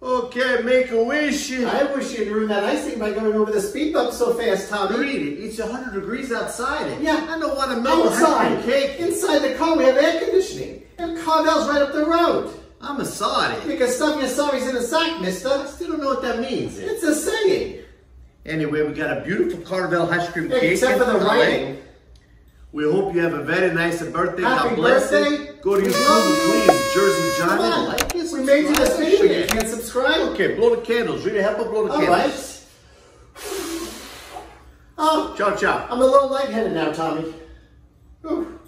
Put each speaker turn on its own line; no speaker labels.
wish.
I wish you'd ruin that icing by going over the speed bump so fast, Tommy.
Read it. It's 100 degrees outside.
Yeah.
I don't want to melt
Outside,
a cake.
inside the car, we have air conditioning. And Carvel's right up the road.
I'm a sorry.
You can stuff your sorries in a sack, mister.
I still don't know what that means.
It's a saying.
Anyway, we got a beautiful Carvel ice cream cake.
Except for the
in
writing.
We hope you have a very nice birthday.
Happy
God bless
birthday.
Go to
We
YouTube
love
and
you.
please, Jersey Johnny.
Come on.
Like it,
We made you this video. You can't subscribe?
Okay, blow the candles. Read it. Help her blow the
All
candles.
right. Oh,
Ciao, ciao.
I'm a little lightheaded now, Tommy. Whew.